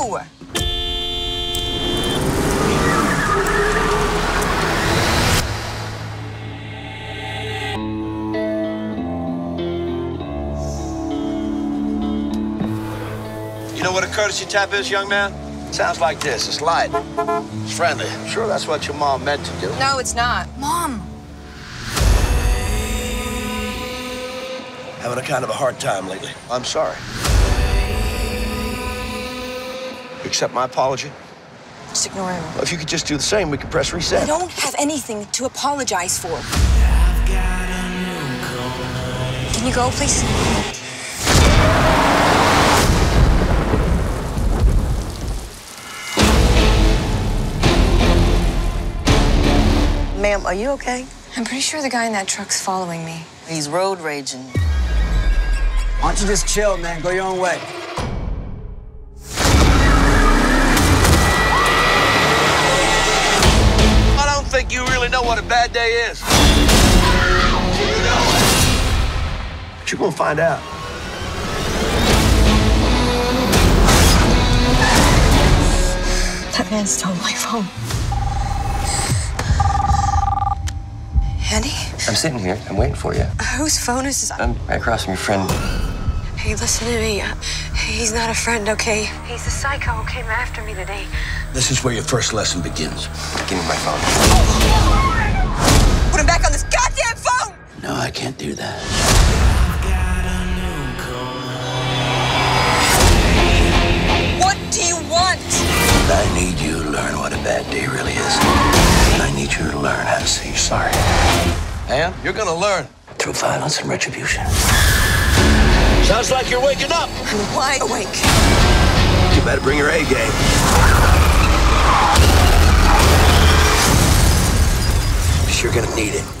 you! Know what a courtesy tap is, young man? Sounds like this. It's light. It's friendly. I'm sure that's what your mom meant to do. No, it's not. Mom! Having a kind of a hard time lately. I'm sorry accept my apology? Just ignore him. Well, if you could just do the same, we could press reset. I don't have anything to apologize for. Can you go, please? Ma'am, are you okay? I'm pretty sure the guy in that truck's following me. He's road raging. Why don't you just chill, man? Go your own way. Know what a bad day is. But you're gonna find out. That man stole my phone. Andy? I'm sitting here. I'm waiting for you. Whose phone is this? I'm right across from your friend. Hey, listen to me. Uh, He's not a friend, okay? He's the psycho who came after me today. This is where your first lesson begins. Give me my phone. Put him back on this goddamn phone! No, I can't do that. What do you want? I need you to learn what a bad day really is. And I need you to learn how to say you're sorry. And you're gonna learn through violence and retribution. Sounds like you're waking up. I'm wide awake. You better bring your A game. You're gonna need it.